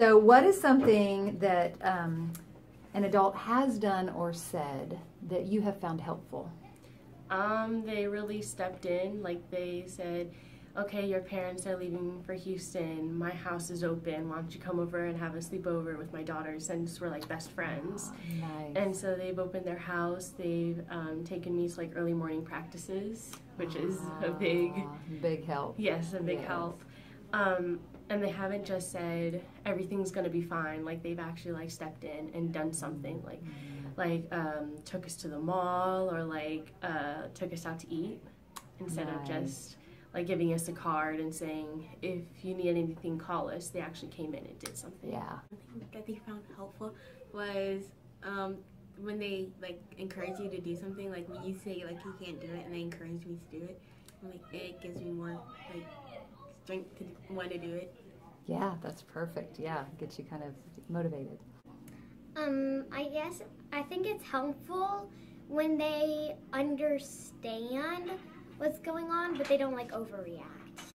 So, what is something that um, an adult has done or said that you have found helpful? Um, they really stepped in. Like they said, okay, your parents are leaving for Houston. My house is open. Why don't you come over and have a sleepover with my daughters? Since we're like best friends. Oh, nice. And so they've opened their house. They've um, taken me to like early morning practices, which is a big, Ah, big help. yes, a big Yes. help. Um, and they haven't just said everything's gonna be fine. Like they've actually like stepped in and done something. Like, like um, took us to the mall or like uh, took us out to eat instead of just like giving us a card and saying if you need anything, call us. They actually came in and did something. Yeah. that they found helpful was um, when they like encourage you to do something. Like when you say like you can't do it, and they encourage me to do it. and, like it gives me more like strength to want to do it. Yeah, that's perfect. Yeah, gets you kind of motivated. Um, I guess I think it's helpful when they understand what's going on, but they don't like overreact.